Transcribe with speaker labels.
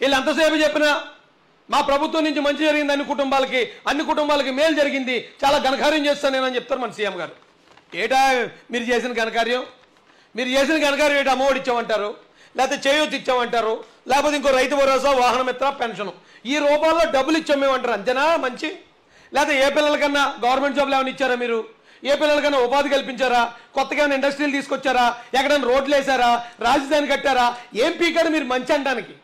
Speaker 1: వీళ్ళు ఎంతసేపు చెప్పినా? మా ప్రభుత్వం నుంచి మంచి జరిగింది అన్ని కుటుంబాలకి అన్ని కుటుంబాలకి మేలు జరిగింది. చాలా ఘనకార్యం చేస్తాను నేనని చెప్తారు మన సీఎం గారు. ఏటా మీరు చేసిన ఘనకార్యం? మీరు చేసిన ఘనకార్యం ఏటా? అమ్మఒడి ఇచ్చామంటారు లేకపోతే చేయూతి ఇచ్చామంటారు లేకపోతే ఇంకో రైతు భరోసా వాహన మిత్ర పెన్షన్. ఈ రూపాల్లో డబ్బులు ఇచ్చాం మేమంటారు అంతేనా? మంచి? లేకపోతే ఏ పిల్లలకన్నా గవర్నమెంట్ జాబ్లు ఏమైనా ఇచ్చారా మీరు? ఏ పిల్లలకైనా ఉపాధి కల్పించారా? కొత్తగా ఏమైనా ఇండస్ట్రీలు తీసుకొచ్చారా? ఎక్కడైనా రోడ్లు వేసారా రాజధాని కట్టారా? ఏం పీకాడు మీరు మంచి అనడానికి?